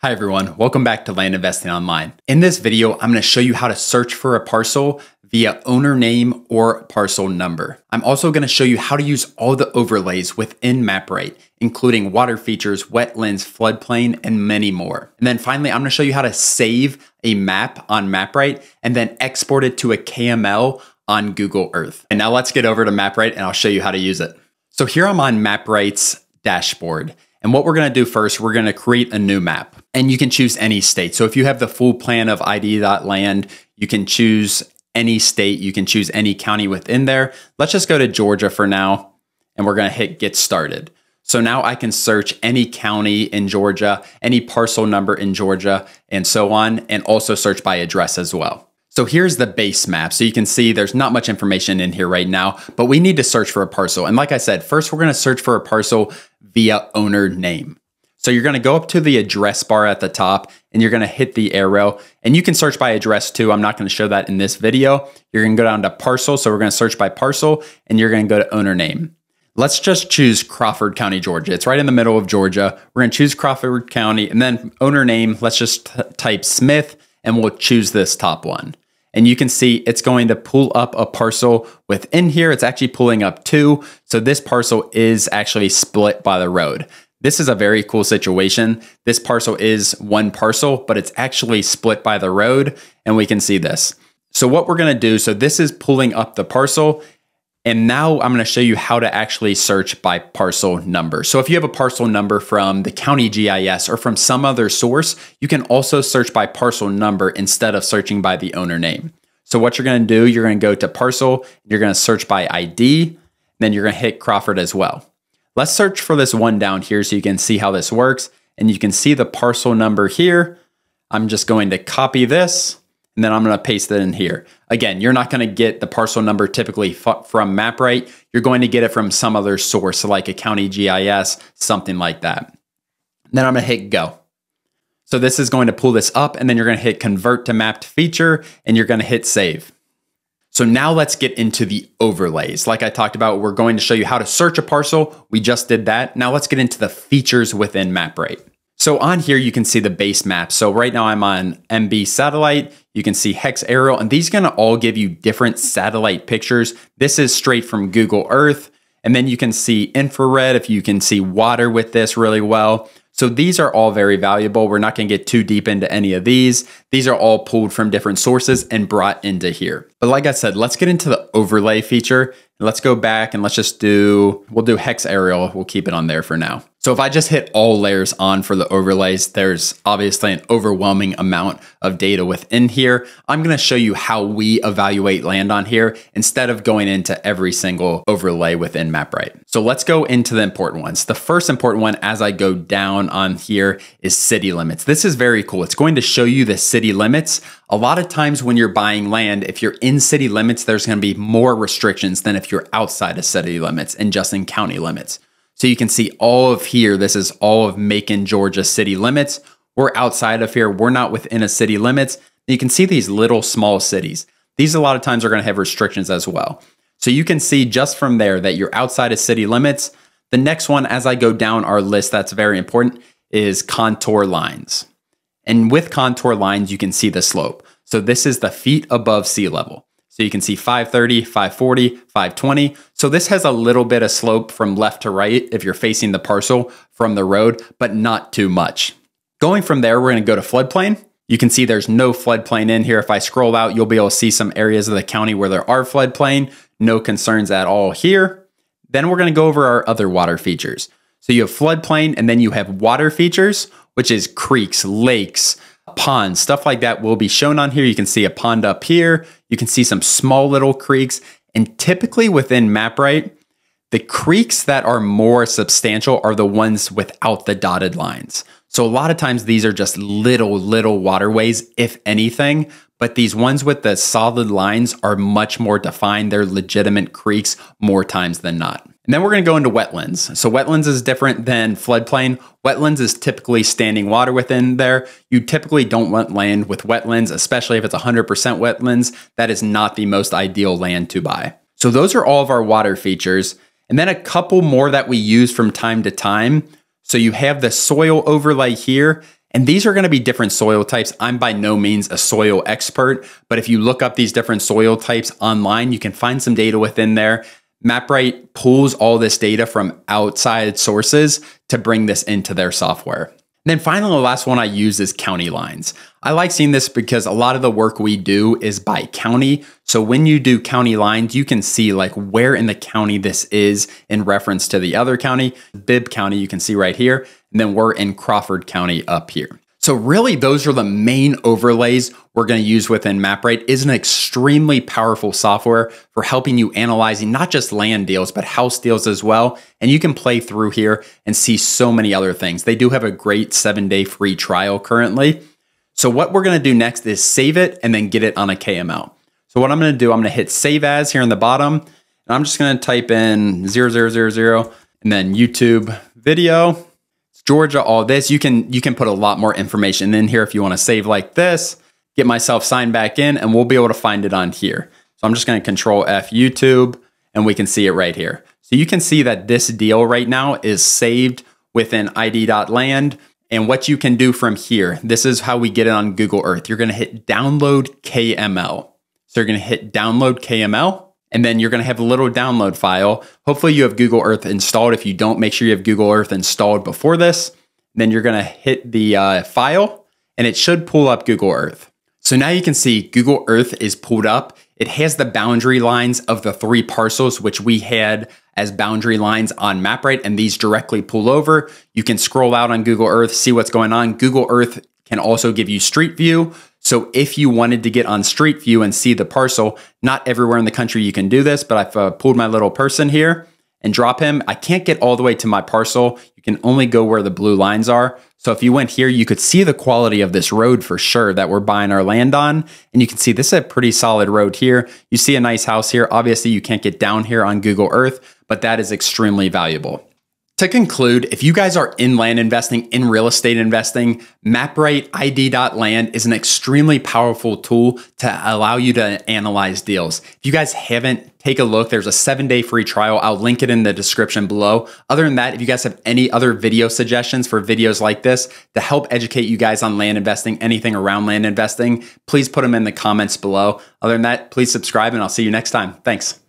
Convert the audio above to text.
Hi everyone, welcome back to Land Investing Online. In this video, I'm going to show you how to search for a parcel via owner name or parcel number. I'm also going to show you how to use all the overlays within MapRight, including water features, wetlands, floodplain, and many more. And then finally, I'm going to show you how to save a map on MapRight and then export it to a KML on Google Earth. And now let's get over to MapRight and I'll show you how to use it. So here I'm on MapRight's dashboard. And what we're going to do first, we're going to create a new map and you can choose any state. So if you have the full plan of ID.land, you can choose any state, you can choose any county within there. Let's just go to Georgia for now and we're going to hit get started. So now I can search any county in Georgia, any parcel number in Georgia, and so on, and also search by address as well. So here's the base map. So you can see there's not much information in here right now, but we need to search for a parcel. And like I said, first we're going to search for a parcel via owner name. So you're going to go up to the address bar at the top and you're going to hit the arrow and you can search by address too. I'm not going to show that in this video. You're going to go down to parcel. So we're going to search by parcel and you're going to go to owner name. Let's just choose Crawford County, Georgia. It's right in the middle of Georgia. We're going to choose Crawford County and then owner name. Let's just type Smith and we'll choose this top one. And you can see it's going to pull up a parcel within here. It's actually pulling up two. So this parcel is actually split by the road. This is a very cool situation. This parcel is one parcel, but it's actually split by the road. And we can see this. So what we're going to do, so this is pulling up the parcel. And now I'm going to show you how to actually search by parcel number. So if you have a parcel number from the county GIS or from some other source, you can also search by parcel number instead of searching by the owner name. So what you're going to do, you're going to go to parcel, you're going to search by ID, then you're going to hit Crawford as well. Let's search for this one down here so you can see how this works. And you can see the parcel number here. I'm just going to copy this and then I'm going to paste it in here. Again, you're not going to get the parcel number typically from MapRight. You're going to get it from some other source, like a county GIS, something like that. Then I'm going to hit go. So this is going to pull this up and then you're going to hit convert to mapped feature and you're going to hit save. So now let's get into the overlays. Like I talked about, we're going to show you how to search a parcel. We just did that. Now let's get into the features within MapRight. So on here, you can see the base map. So right now I'm on MB satellite. You can see hex aerial, and these are gonna all give you different satellite pictures. This is straight from Google Earth. And then you can see infrared if you can see water with this really well. So these are all very valuable. We're not going to get too deep into any of these. These are all pulled from different sources and brought into here. But like I said, let's get into the overlay feature. Let's go back and let's just do, we'll do hex aerial. We'll keep it on there for now. So if I just hit all layers on for the overlays, there's obviously an overwhelming amount of data within here. I'm going to show you how we evaluate land on here instead of going into every single overlay within MapRight. So let's go into the important ones. The first important one as I go down on here is city limits. This is very cool. It's going to show you the city limits. A lot of times when you're buying land, if you're in city limits, there's going to be more restrictions than if you're outside of city limits and just in county limits. So you can see all of here, this is all of Macon, Georgia city limits. We're outside of here, we're not within a city limits. You can see these little small cities. These a lot of times are gonna have restrictions as well. So you can see just from there that you're outside of city limits. The next one, as I go down our list, that's very important, is contour lines. And with contour lines, you can see the slope. So this is the feet above sea level. So you can see 530, 540, 520. So this has a little bit of slope from left to right if you're facing the parcel from the road, but not too much. Going from there, we're going to go to floodplain. You can see there's no floodplain in here. If I scroll out, you'll be able to see some areas of the county where there are floodplain. No concerns at all here. Then we're going to go over our other water features. So you have floodplain and then you have water features, which is creeks, lakes, ponds, stuff like that will be shown on here. You can see a pond up here. You can see some small little creeks. And typically within MapRight, the creeks that are more substantial are the ones without the dotted lines. So a lot of times these are just little, little waterways, if anything, but these ones with the solid lines are much more defined. They're legitimate creeks more times than not. And then we're going to go into wetlands. So wetlands is different than floodplain. Wetlands is typically standing water within there. You typically don't want land with wetlands, especially if it's 100% wetlands. That is not the most ideal land to buy. So those are all of our water features. And then a couple more that we use from time to time. So you have the soil overlay here. And these are going to be different soil types. I'm by no means a soil expert, but if you look up these different soil types online, you can find some data within there. MapRight pulls all this data from outside sources to bring this into their software. And then finally, the last one I use is county lines. I like seeing this because a lot of the work we do is by county. So when you do county lines, you can see like where in the county this is in reference to the other county. Bibb County, you can see right here. And then we're in Crawford County up here. So really those are the main overlays we're going to use within MapRight is an extremely powerful software for helping you analyzing not just land deals, but house deals as well. And you can play through here and see so many other things. They do have a great seven day free trial currently. So what we're going to do next is save it and then get it on a KML. So what I'm going to do, I'm going to hit save as here in the bottom. And I'm just going to type in 0000 and then YouTube video Georgia, all this. You can you can put a lot more information in here if you want to save like this, get myself signed back in, and we'll be able to find it on here. So I'm just going to control F YouTube and we can see it right here. So you can see that this deal right now is saved within id.land. And what you can do from here, this is how we get it on Google Earth. You're going to hit download KML. So you're going to hit download KML and then you're going to have a little download file. Hopefully you have Google Earth installed. If you don't, make sure you have Google Earth installed before this. Then you're going to hit the uh, file and it should pull up Google Earth. So now you can see Google Earth is pulled up. It has the boundary lines of the three parcels, which we had as boundary lines on MapRight, and these directly pull over. You can scroll out on Google Earth, see what's going on. Google Earth can also give you Street View. So if you wanted to get on Street View and see the parcel, not everywhere in the country you can do this, but I've uh, pulled my little person here and drop him. I can't get all the way to my parcel. You can only go where the blue lines are. So if you went here, you could see the quality of this road for sure that we're buying our land on. And you can see this is a pretty solid road here. You see a nice house here. Obviously you can't get down here on Google Earth, but that is extremely valuable. To conclude, if you guys are in land investing, in real estate investing, MapRight ID.land is an extremely powerful tool to allow you to analyze deals. If you guys haven't, take a look. There's a seven day free trial. I'll link it in the description below. Other than that, if you guys have any other video suggestions for videos like this to help educate you guys on land investing, anything around land investing, please put them in the comments below. Other than that, please subscribe and I'll see you next time. Thanks.